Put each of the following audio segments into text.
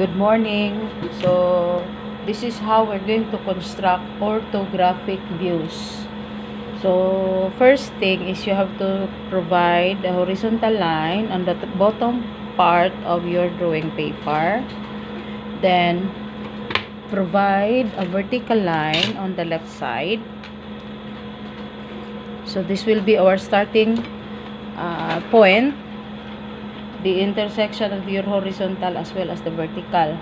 Good morning. So, this is how we're going to construct orthographic views. So, first thing is you have to provide a horizontal line on the bottom part of your drawing paper. Then, provide a vertical line on the left side. So, this will be our starting uh, point the intersection of your horizontal as well as the vertical.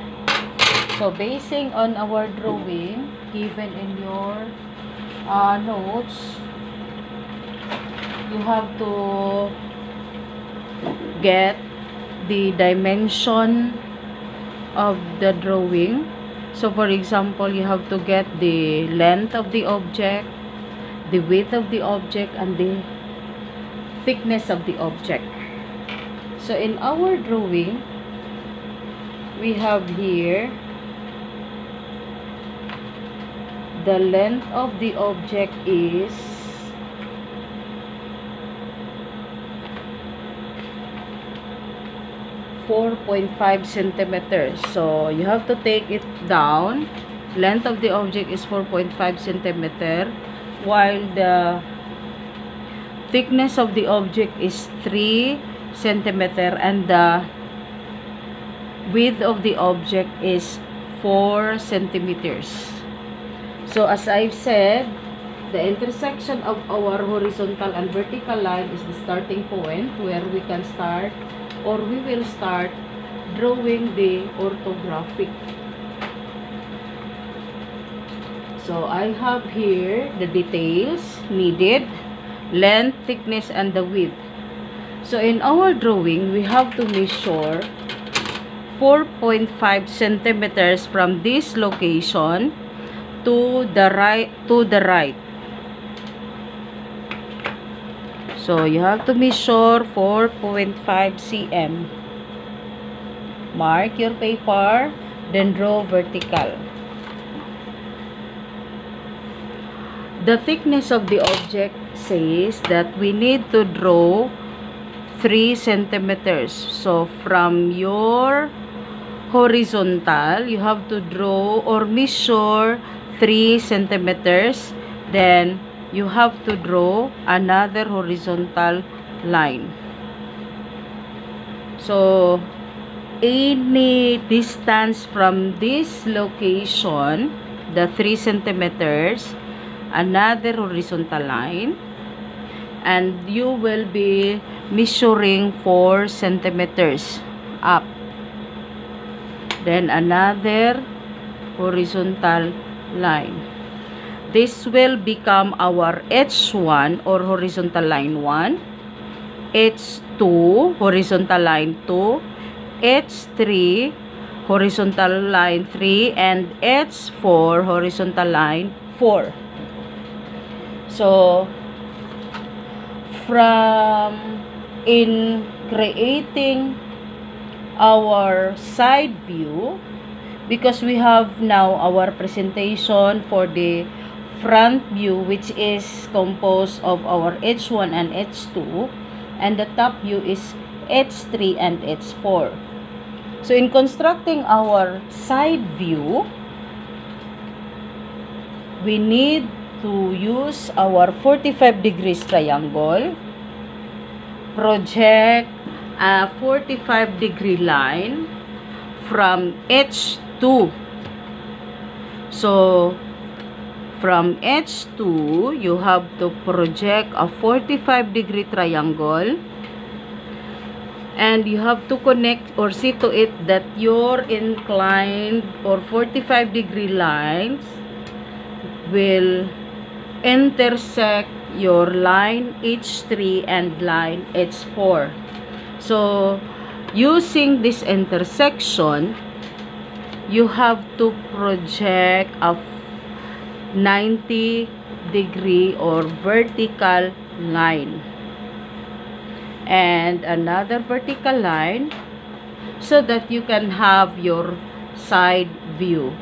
So, basing on our drawing given in your uh, notes, you have to get the dimension of the drawing. So, for example, you have to get the length of the object, the width of the object, and the thickness of the object. So in our drawing, we have here the length of the object is four point five centimeters. So you have to take it down. Length of the object is 4.5 centimeter while the thickness of the object is 3 centimeter and the width of the object is 4 centimeters. So as I've said, the intersection of our horizontal and vertical line is the starting point where we can start or we will start drawing the orthographic. So I have here the details needed, length, thickness, and the width. So in our drawing, we have to measure 4.5 centimeters from this location to the right to the right. So you have to measure 4.5 cm. Mark your paper, then draw vertical. The thickness of the object says that we need to draw 3 centimeters. So, from your horizontal, you have to draw or measure 3 centimeters. Then, you have to draw another horizontal line. So, any distance from this location, the 3 centimeters, another horizontal line, and you will be measuring 4 centimeters up. Then another horizontal line. This will become our H1 or horizontal line 1, H2 horizontal line 2, H3 horizontal line 3, and H4 horizontal line 4. So, from in creating our side view because we have now our presentation for the front view which is composed of our H1 and H2 and the top view is H3 and H4. So in constructing our side view, we need to use our 45 degrees triangle, project a 45 degree line from H2. So, from H2, you have to project a 45 degree triangle and you have to connect or see to it that your inclined or 45 degree lines will intersect your line H3 and line H4. So, using this intersection, you have to project a 90 degree or vertical line. And another vertical line so that you can have your side view.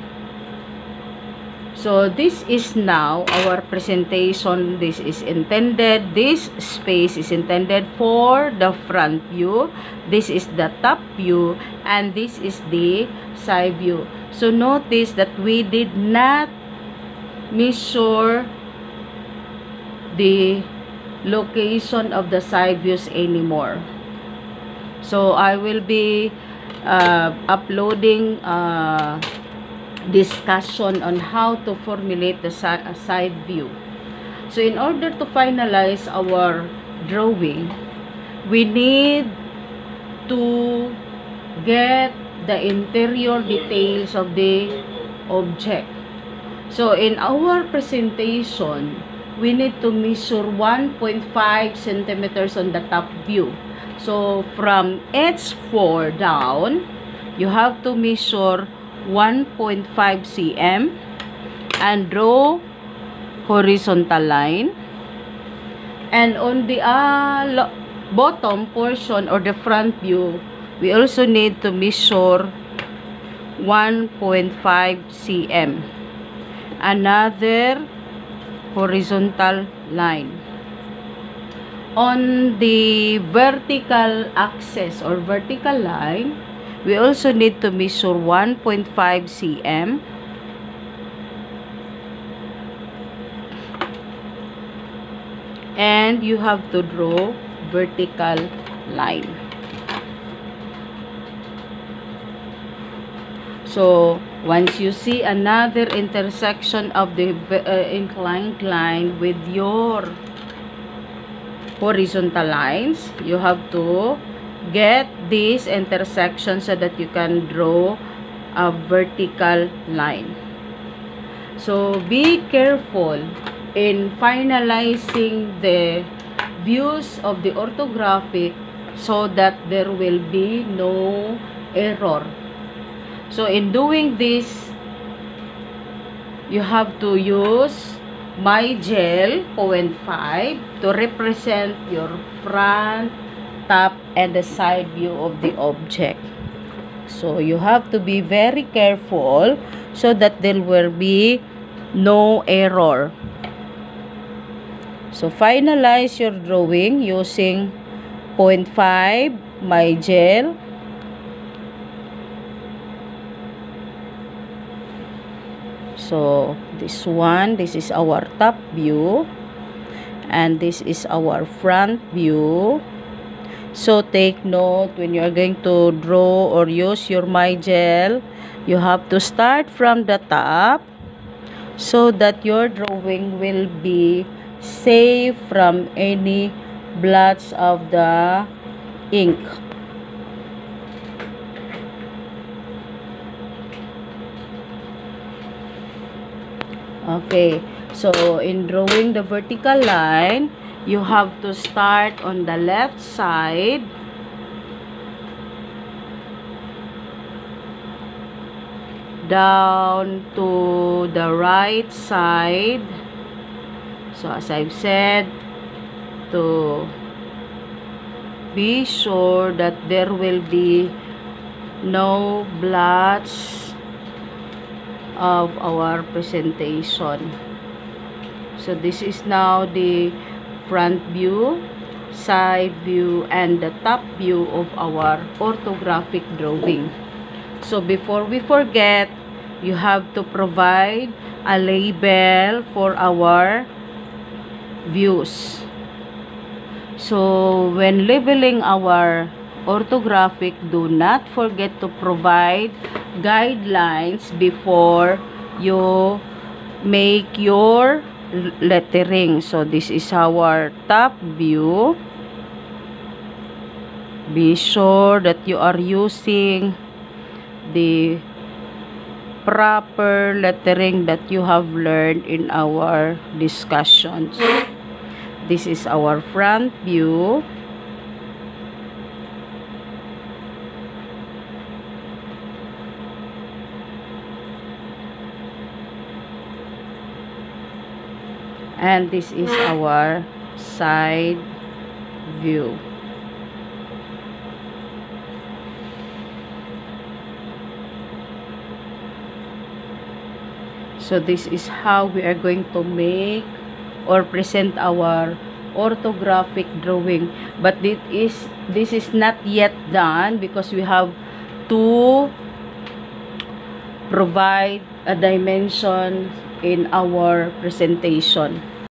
So, this is now our presentation. This is intended, this space is intended for the front view. This is the top view. And this is the side view. So, notice that we did not measure the location of the side views anymore. So, I will be uh, uploading uh, discussion on how to formulate the si side view. So, in order to finalize our drawing, we need to get the interior details of the object. So, in our presentation, we need to measure 1.5 centimeters on the top view. So, from H4 down, you have to measure 1.5 cm and draw horizontal line. And on the uh, bottom portion or the front view we also need to measure 1.5 cm. Another horizontal line. On the vertical axis or vertical line we also need to measure 1.5 cm. And you have to draw vertical line. So, once you see another intersection of the uh, inclined line with your horizontal lines, you have to get this intersection so that you can draw a vertical line. So, be careful in finalizing the views of the orthographic so that there will be no error. So, in doing this, you have to use my gel 0.5 to represent your front top and the side view of the object. So, you have to be very careful so that there will be no error. So, finalize your drawing using 0.5 my gel. So, this one, this is our top view. And this is our front view. So, take note when you are going to draw or use your my gel, you have to start from the top so that your drawing will be safe from any blots of the ink. Okay, so in drawing the vertical line, you have to start on the left side. Down to the right side. So as I've said to be sure that there will be no blots of our presentation. So this is now the front view, side view, and the top view of our orthographic drawing. So before we forget, you have to provide a label for our views. So when labeling our orthographic, do not forget to provide guidelines before you make your lettering. So, this is our top view. Be sure that you are using the proper lettering that you have learned in our discussions. This is our front view. And this is our side view So this is how we are going to make or present our orthographic drawing. But this is this is not yet done because we have to provide a dimension in our presentation.